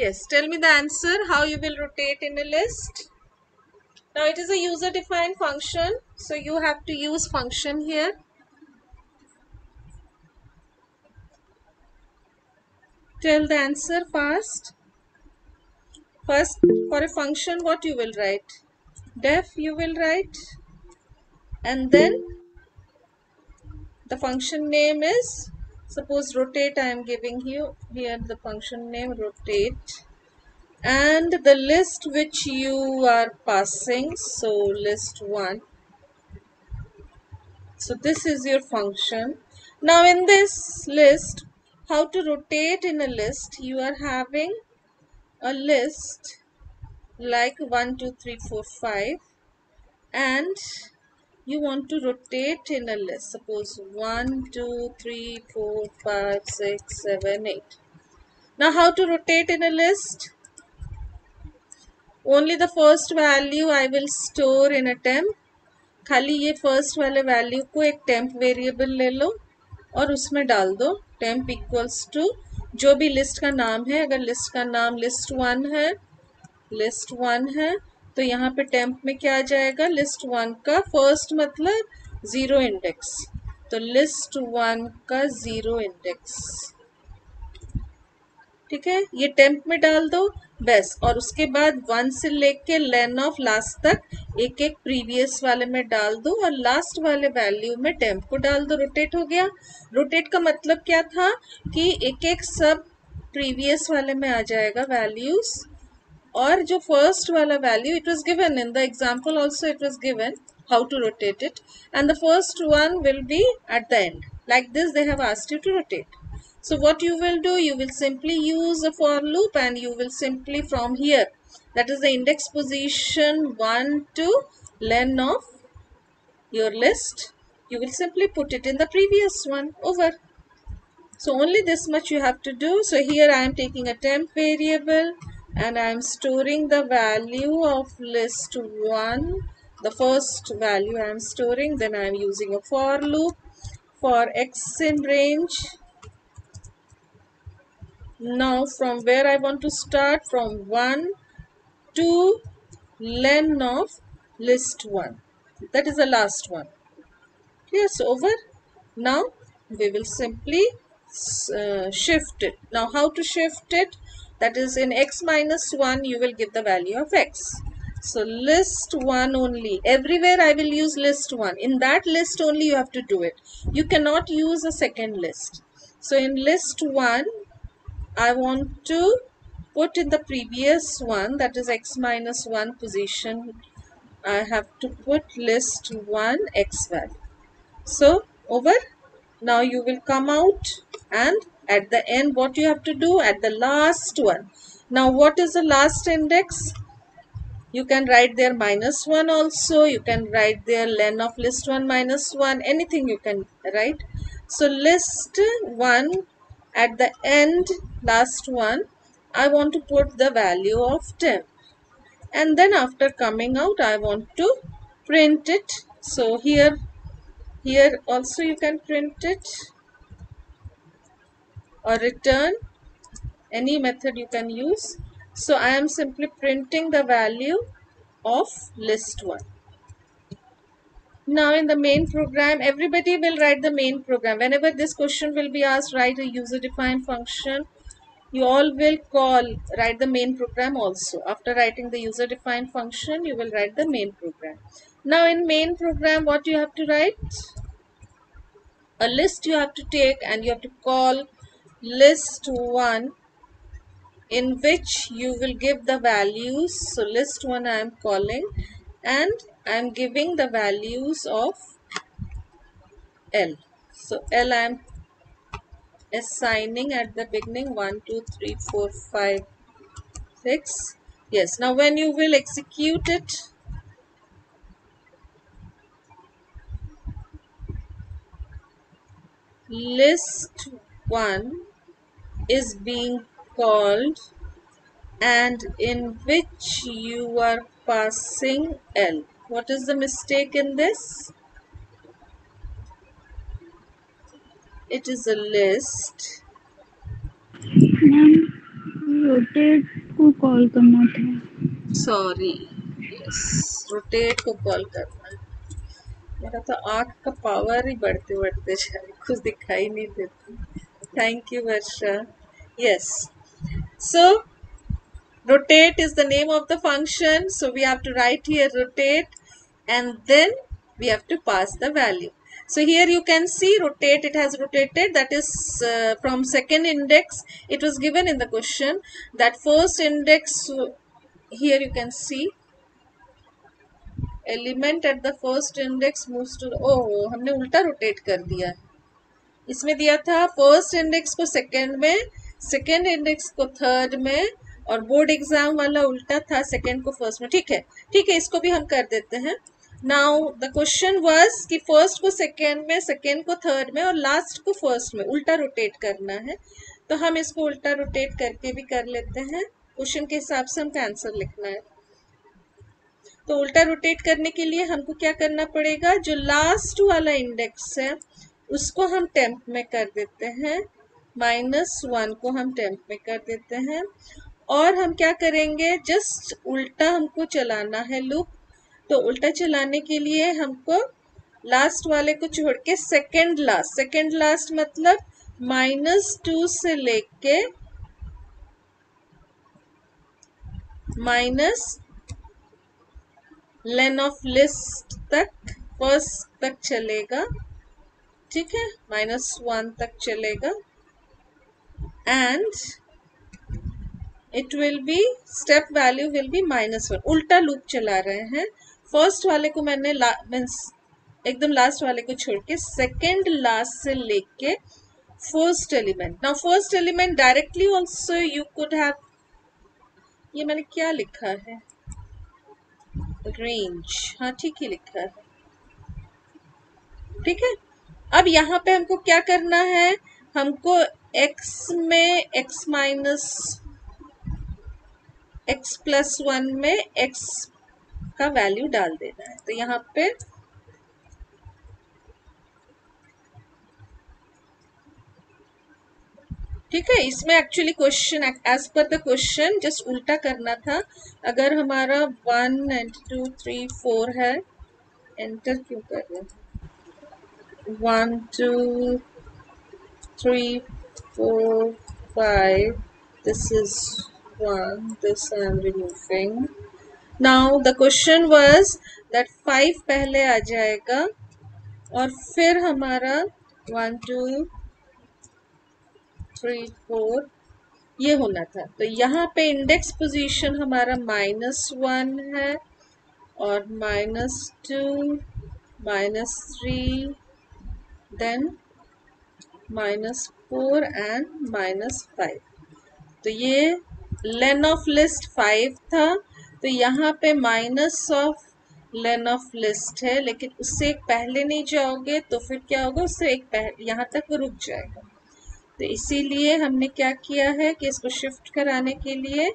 Yes, tell me the answer how you will rotate in a list. Now it is a user defined function, so you have to use function here. Tell the answer fast. First, for a function, what you will write? Def you will write, and then the function name is suppose rotate. I am giving you here the function name rotate and the list which you are passing so list 1 so this is your function now in this list how to rotate in a list you are having a list like 1 2 3 4 5 and you want to rotate in a list. Suppose 1 2 3 4 5 6 7 8 now, how to rotate in a list? Only the first value I will store in a temp खाली ये first वाले value को एक temp variable ले लो और उसमें डाल दो. टेम्प इक्वल्स टू जो भी लिस्ट का नाम है, अगर लिस्ट का नाम लिस्ट वन है लिस्ट वन है तो यहाँ पे टेम्प में क्या आ जाएगा? लिस्ट वन का फ़र्स्ट मतलब ज़ीरो इंडेक्स तो लिस्ट वन का ज़ीरो इंडेक्स ठीक है? ये टेम्प में डाल दो, बस। और उसके बाद वन से लेके लेन ऑफ़ लास्ट तक एक एक प्रीवियस वाले में डाल दो और लास्ट वाले वैल्यू में टेम्प को डाल दो। रोटेट हो गया। रोटेट का मतलब क्या था? कि एक एक सब प्रीवियस वाले में आ जाएगा वैल्यूज़ और जो फर्स्ट वाला value it was given in the example also it was given how to rotate it and the first one will be at the end like this they have asked you to rotate so what you will do, you will simply use a for loop and you will simply from here, that is the index position 1 to len of your list, you will simply put it in the previous one over. So only this much you have to do. So here I am taking a temp variable and I am storing the value of list 1 the first value I am storing then I am using a for loop. For x in range. Now from where I want to start? From 1 to len of list 1 that is the last one. Yes over. Now we will simply uh, shift it. Now how to shift it that is in x minus 1 you will give the value of x. So list 1 only. Everywhere I will use list 1 in that list only you have to do it. You cannot use a second list. So in list 1 I want to put in the previous one that is x minus 1 position. I have to put list 1 x value. So over. Now you will come out and at the end what you have to do at the last one. Now what is the last index? You can write there minus 1 also. You can write there len of list 1 minus 1 anything you can write. So list 1 at the end last one I want to put the value of 10 and then after coming out I want to print it so here here also you can print it or return any method you can use so I am simply printing the value of list 1 now in the main program, everybody will write the main program. Whenever this question will be asked, write a user-defined function. You all will call, write the main program also. After writing the user-defined function, you will write the main program. Now in main program, what you have to write? A list you have to take and you have to call list 1 in which you will give the values. So list 1 I am calling and I am giving the values of L. So L I am assigning at the beginning 1, 2, 3, 4, 5, 6. Yes, now when you will execute it, list 1 is being called and in which you are passing L. What is the mistake in this? It is a list. Ma'am, rotate को call करना था sorry yes rotate को call करना है मेरा तो आँख का पावर ही बढ़ते बढ़ते जा रहा है कुछ दिखाई नहीं देता thank you Varsha yes so rotate is the name of the function so we have to write here rotate and then we have to pass the value so here you can see rotate it has rotated that is uh, from second index it was given in the question that first index here you can see element at the first index moves to oh हमने उल्टा rotate कर दिया इसमें दिया था first index को second में second index को थर्ड में, और बोर्ड एग्ज़ाम वाला उल्टा था सेकेंड को फ़र्स्ट में। ठीक है? ठीक है, इसको भी हम कर देते हैं। नाउ द क्वेश्चन वाज कि फ़र्स्ट को सेकेंड में सेकेंड को थर्ड में, और लास्ट को फ़र्स्ट में। उल्टा रोटेट करना है। तो हम इसको उल्टा रोटेट करके भी कर लेते हैं। क्वेश्चन के हिसाब से हमको आंसर लिखना है। तो उल्टा रोटेट करने के लिए हमको क्या करना पड़ेगा? जो लास्ट वाला इंडेक्स है, उसको हम टेम्प में कर देते हैं। माइनस वन को हम टेम्प में कर देते हैं। और हम क्या करेंगे? जस्ट उल्टा हमको चलाना है लूप। तो उल्टा चलाने के लिए हमको लास्ट वाले को छोड़ के सेकेंड लास्ट सेकेंड लास्ट मतलब माइनस टू से लेके माइनस लेन ऑफ़ लिस्ट तक फ़र्स्ट तक चलेगा। ठीक है? माइनस वन तक चलेगा। And it will be step value will be minus one उल्टा लूप चला रहे हैं। फ़र्स्ट वाले को मैंने मीन्स एकदम लास्ट वाले को छोड़ के सेकेंड लास्ट से लेके first element now first element directly also you could have ये मैंने क्या लिखा है? रेंज हाँ ठीक ही लिखा है। ठीक है? अब यहाँ पे हमको क्या करना है? हमको x में x minus x plus one में x का वैल्यू डाल देना है। तो यहाँ पे ठीक है, इसमें actually question as per the question just उल्टा करना था। अगर हमारा one and two three four है एंटर क्यों कर रहे हैं? One two three four five this is one, this I am removing. Now, the question was that five पहले आ जाएगा और फिर हमारा वन टू थ्री फोर ये होना था। तो यहाँ पे इंडेक्स पोजीशन हमारा माइनस वन है और minus two minus three then minus four and minus five तो ये लेन ऑफ़ लिस्ट फाइव था। तो यहाँ पे minus of len of list है, लेकिन उससे एक पहले नहीं जाओगे तो फिर क्या होगा? उससे एक पहले यहाँ तक वो रुक जाएगा। तो इसीलिए हमने क्या किया है कि इसको शिफ्ट कराने के लिए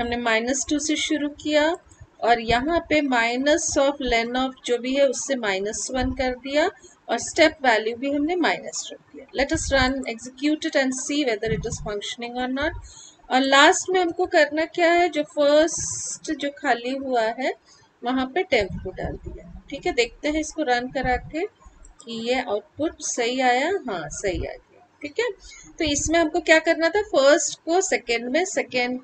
हमने माइनस टू से शुरू किया। और यहाँ पे माइनस ऑफ़ लेन ऑफ़ जो भी है, उससे माइनस वन कर दिया और स्टेप वैल्यू भी हमने माइनस रख दिया। Let us run executed and see whether it is functioning और नॉट और लास्ट में हमको करना क्या है, जो फ़र्स्ट जो खाली हुआ है, वहाँ पे टेम्प को डाल दिया। ठीक है, देखते हैं इसको रन करा के कि ये आउटपुट सही आया? हाँ सही आ गया। ठीक है? तो इसमें हमको क्या करना था? फ़र्स्ट को सेकेंड में सेकेंड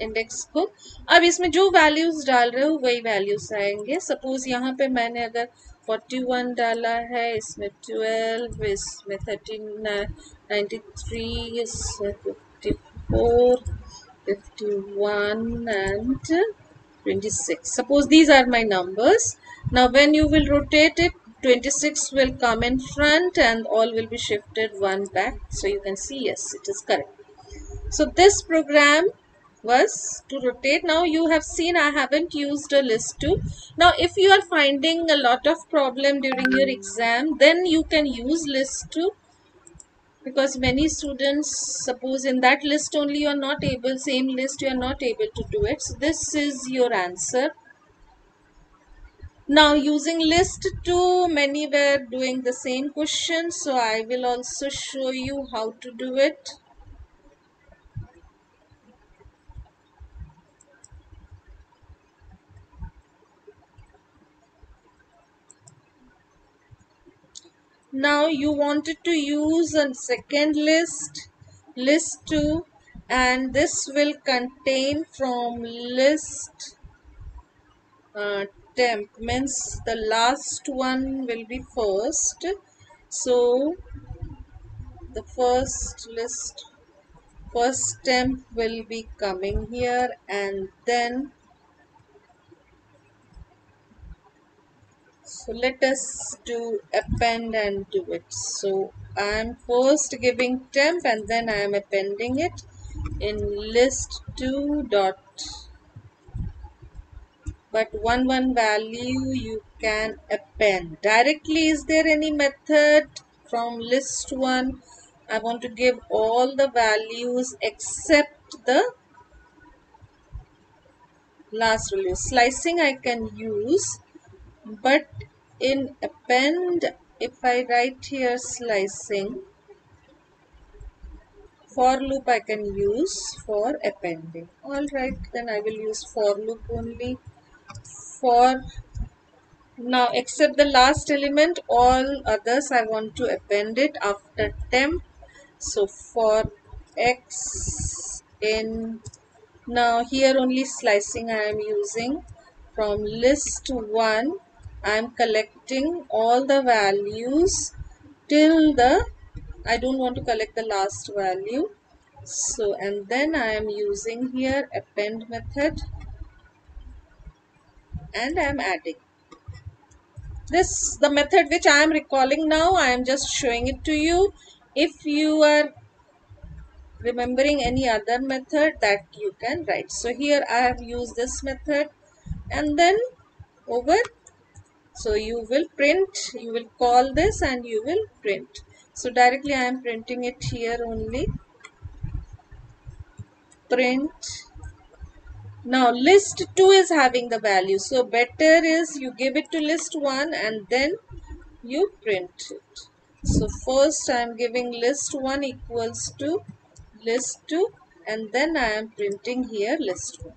इंडेक्स को। अब इसमें जो वैल्यूज़ डाल रहे हो, वही वैल्यूज़ आएँगे। सपोज़ यहाँ पे मैंने अगर 41 डाला है, इसमें 12 इसमें 39 93 इसमें 54 51 and 26 suppose these are my numbers now when you will rotate it 26 will come in front and all will be shifted one back so you can see yes it is correct so this program was to rotate. Now you have seen i haven't used a list to now if you are finding a lot of problem during your exam then you can use list to because many students suppose in that list only you are not able same list you are not able to do it. So this is your answer. Now using list 2, many were doing the same question. So I will also show you how to do it. Now you wanted to use a second list, list 2 and this will contain from list uh, temp means the last one will be first. So the first list first temp will be coming here and then so let us do append and do it. So I am first giving temp and then I am appending it in list 2 dot. But one one value you can append. Directly is there any method from list 1 I want to give all the values except the last value. Slicing I can use but in append if I write here slicing for loop I can use for appending. Alright then I will use for loop only for now except the last element all others I want to append it after temp. So for x in now here only slicing I am using from list 1 I am collecting all the values till the I don't want to collect the last value. So and then I am using here append method and I am adding. This the method which I am recalling now I am just showing it to you. If you are remembering any other method that you can write. So here I have used this method and then over so you will print you will call this and you will print. So directly I am printing it here only. Print. Now list 2 is having the value. So better is you give it to list 1 and then you print it. So first I am giving list 1 equals to list 2 and then I am printing here list 1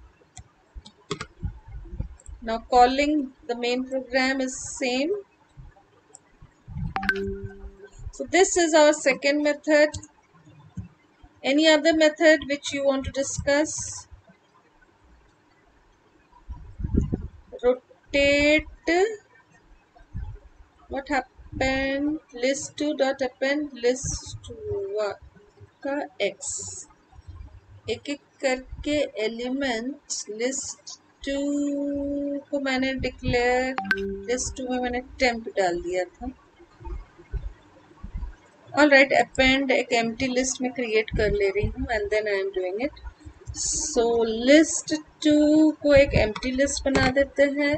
Now calling the main program is same. So this is our second method. Any other method which you want to discuss? Rotate. What happened? List 2 dot append list 1 का x एक एक करके element list two को मैंने declare list to में मैंने temp डाल दिया था। ऑल राइट अपेंड एक एम्प्टी लिस्ट में क्रिएट कर ले रही हूँ and then I am doing it so list two को एक एम्प्टी लिस्ट बना देते हैं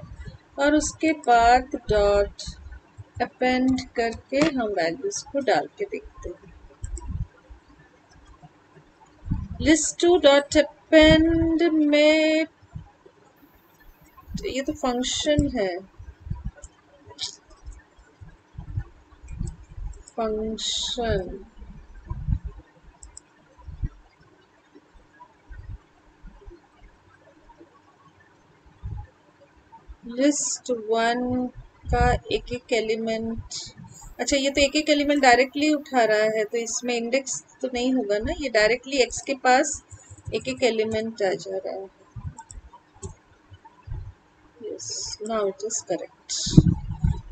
और उसके बाद डॉट अपेंड करके हम वैल्यूज़ को डाल के देखते हैं। लिस्ट टू डॉट अपेंड में ये तो फ़ंक्शन है। फ़ंक्शन लिस्ट वन का एक एक एलिमेंट अच्छा ये तो एक एक एलिमेंट डायरेक्टली उठा रहा है तो इसमें इंडेक्स तो नहीं होगा ना? ये डायरेक्टली एक्स के पास एक एक एलिमेंट आ जा रहा है। Yes now it is correct.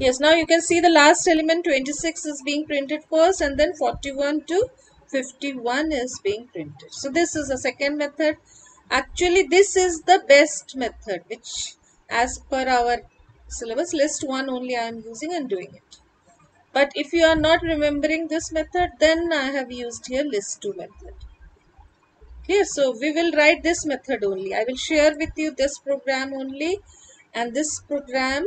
Yes now you can see the last element 26 is being printed first and then 41 to 51 is being printed. So this is a second method. Actually this is the best method which as per our syllabus list one only i am using and doing it. But if you are not remembering this method, then I have used here list 2 method. Here, so we will write this method only. I will share with you this program only and this program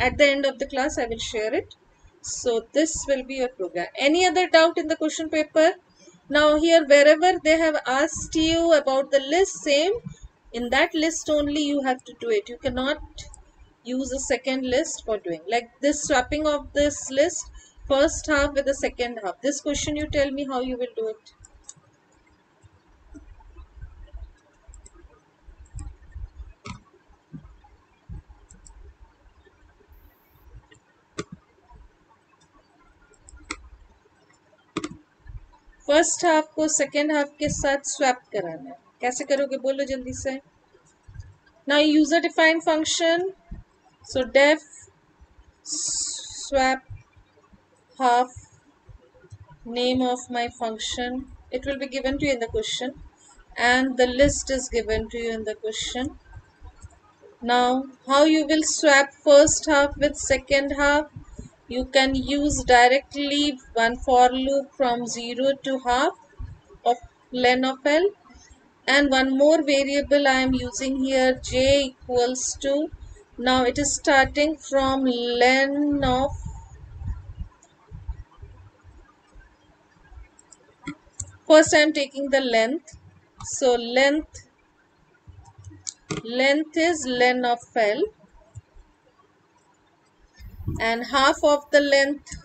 at the end of the class I will share it. So this will be your program. Any other doubt in the question paper? Now here wherever they have asked you about the list same in that list only you have to do it. You cannot use a second list for doing like this swapping of this list first half with the second half this question you tell me how you will do it first half को second half के साथ swap कराना है। कैसे करोगे? बोलो जल्दी से। ना user defined function so def swap half name of my function it will be given to in the question and the list is given to you in the question now how you will swap first half with second half you can use directly one for loop from 0 to half of len of L. And one more variable I am using here j equals to now it is starting from len of first I am taking the length. So length length is len of L and half of the length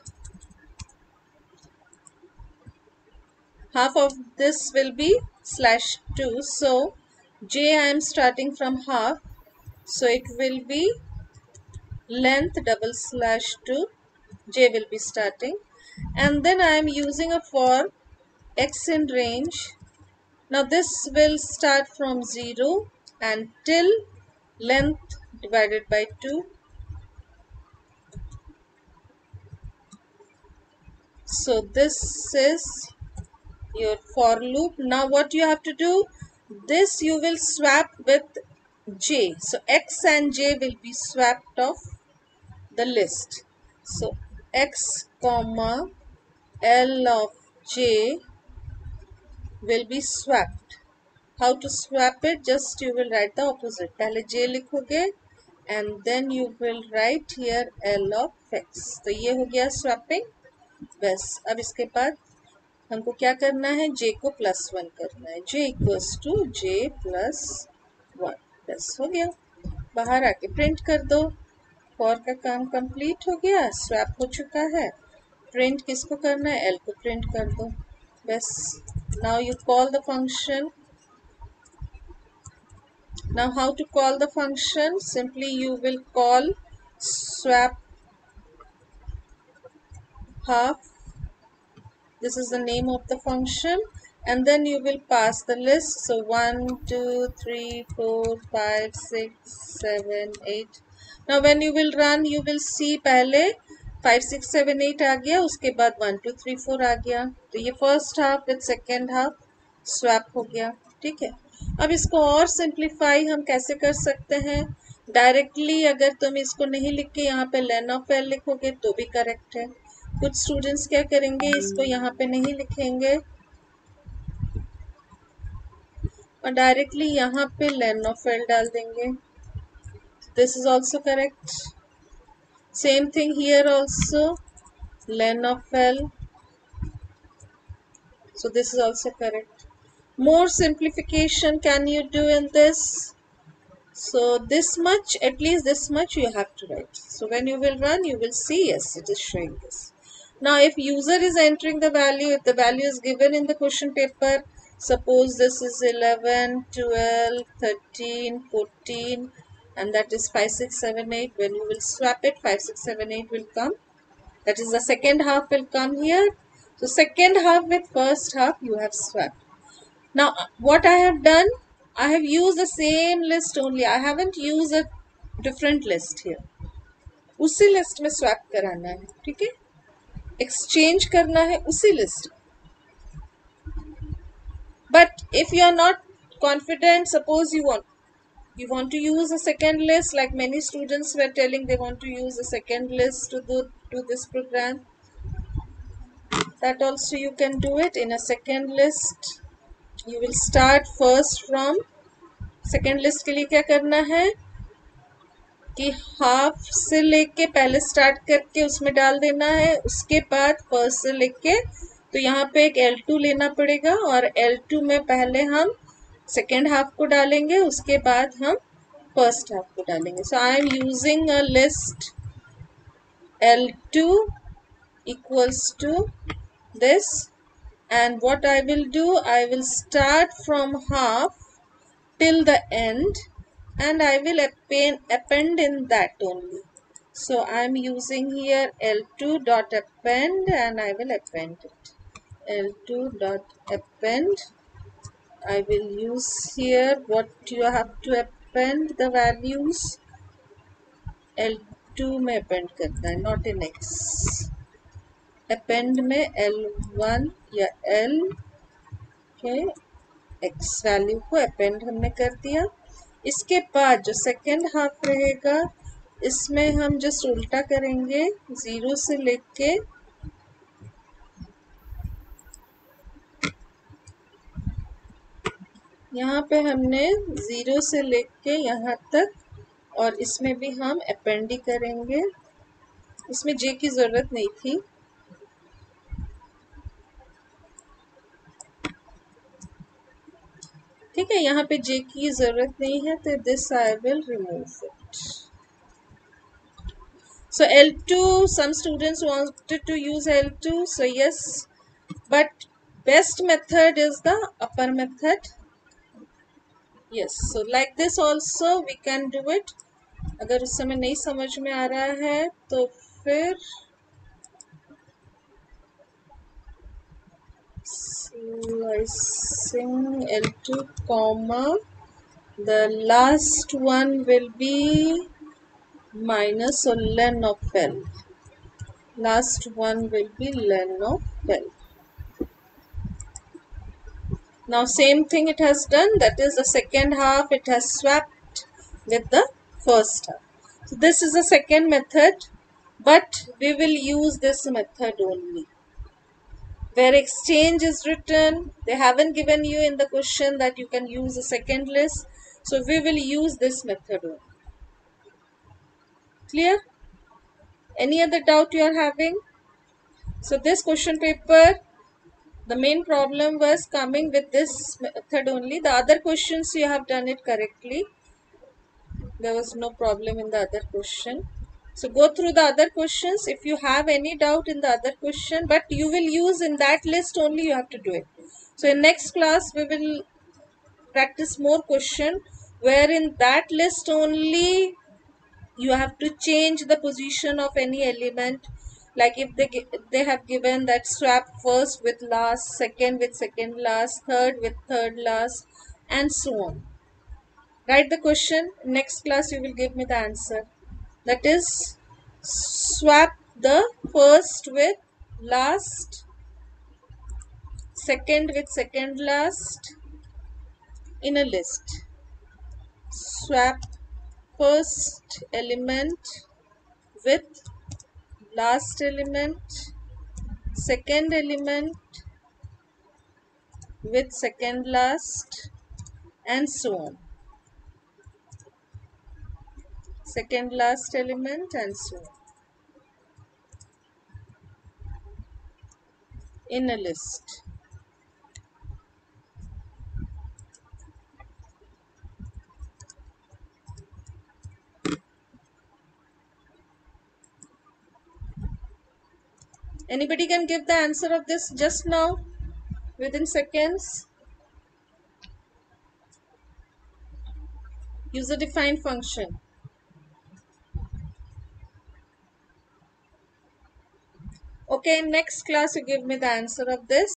half of this will be slash 2 so j I am starting from half. So it will be length double slash 2 j will be starting. And then I am using a for x in range. Now this will start from 0 and till length divided by 2 so this is your for loop now what you have to do this you will swap with j so x and j will be swapped off the list so x comma l of j will be swapped how to swap it just you will write the opposite pehle j likhoge and then you will write here l of x तो ये हो गया swapping बस, अब इसके बाद हमको क्या करना है? जे को प्लस वन करना है। J equals to J plus one बस, हो गया। बाहर आके प्रिंट कर दो। फॉर का काम कंप्लीट हो गया स्वैप हो चुका है। प्रिंट किसको करना है? एल को प्रिंट कर दो। बस now you call the function now how to call the function? Simply you will call swap half. This is the name of the function. And then you will pass the list. So 1 2 3 4 5 6 7 8 now, when you will run, you will see पहले 5 6 7 8 आ गया. उसके बाद 1 2 3 4 आ गया. तो ये first half with second half swap हो गया. ठीक है? अब इसको और सिंप्लीफाई हम कैसे कर सकते हैं? डायरेक्टली अगर तुम इसको नहीं लिख के यहाँ पे लेन ऑफ़ लिखोगे तो भी करेक्ट है. कुछ स्टूडेंट्स क्या करेंगे? इसको यहाँ पे नहीं लिखेंगे। और डायरेक्टली यहाँ पे लेन ऑफ़ एल डाल देंगे। This is also correct same thing here also len of L so this is also correct more simplification can you do in this so, this much, at least this much you have to write. So, when you will run, you will see, yes, it is showing this. now if user is entering the value, if the value is given in the question paper, suppose this is 11, 12, 13, 14 and that is 5, 6, 7, 8. When you will swap it, 5, 6, 7, 8 will come. That is the second half will come here. So second half with first half you have swapped. Now what I have done, I have used the same list only. I haven't used a different list here. उसी list में swap कराना है ठीक है exchange करना है उसी list but if you are not confident suppose you want you want to use a second list like many students were telling they want to use a second list to do to this program that also you can do it in a second list you will start first from second list के लिए क्या करना है कि half से लेके पहले start करके उसमें डाल देना है, उसके बाद फ़र्स्ट से लेके तो यहाँ पे एक L2 लेना पड़ेगा और L2 में पहले हम सेकेंड हाफ़ को डालेंगे, उसके बाद हम फ़र्स्ट हाफ़ को डालेंगे। So I am using a list L two equals to this and what I will do, I will start from half till the end. And I will append, append in that only so I am using here L2 dot append and I will append it L2 dot append I will use here what you have to append the values L2 में append करना है not in X append में L1 या L के X value को append हमने कर दिया इसके बाद जो सेकेंड हाफ़ रहेगा, इसमें हम जस्ट उल्टा करेंगे ज़ीरो से लेके यहाँ पे हमने ज़ीरो से लेके यहाँ तक और इसमें भी हम अपेंडी करेंगे। इसमें जे की ज़रूरत नहीं थी। ठीक है, यहाँ पे जे की ज़रूरत नहीं है तो this I will remove it so L two some students wanted to use L two so yes but best method is the upper method yes so like this also we can do it अगर उस समय नहीं समझ में आ रहा है तो फिर slicing L2 comma. The last one will be minus or len of L. Last one will be len of L. Now same thing it has done. That is the second half it has swapped with the first half. So this is the second method but we will use this method only where exchange is written. They haven't given you in the question that you can use a second list. So we will use this method clear? Any other doubt you are having? So this question paper the main problem was coming with this method only. The other questions you have done it correctly. There was no problem in the other question so go through the other questions. If you have any doubt in the other question but you will use in that list only you have to do it. So in next class we will practice more question where in that list only you have to change the position of any element. Like if they they have given that swap first with last second with second last third with third last and so on. Write the question. Next class you will give me the answer that is swap the first with last second with second last in a list. Swap first element with last element second element with second last and so on second last element and so on. In a list. Anybody can give the answer of this just now within seconds? User defined function okay in next class you give me the answer of this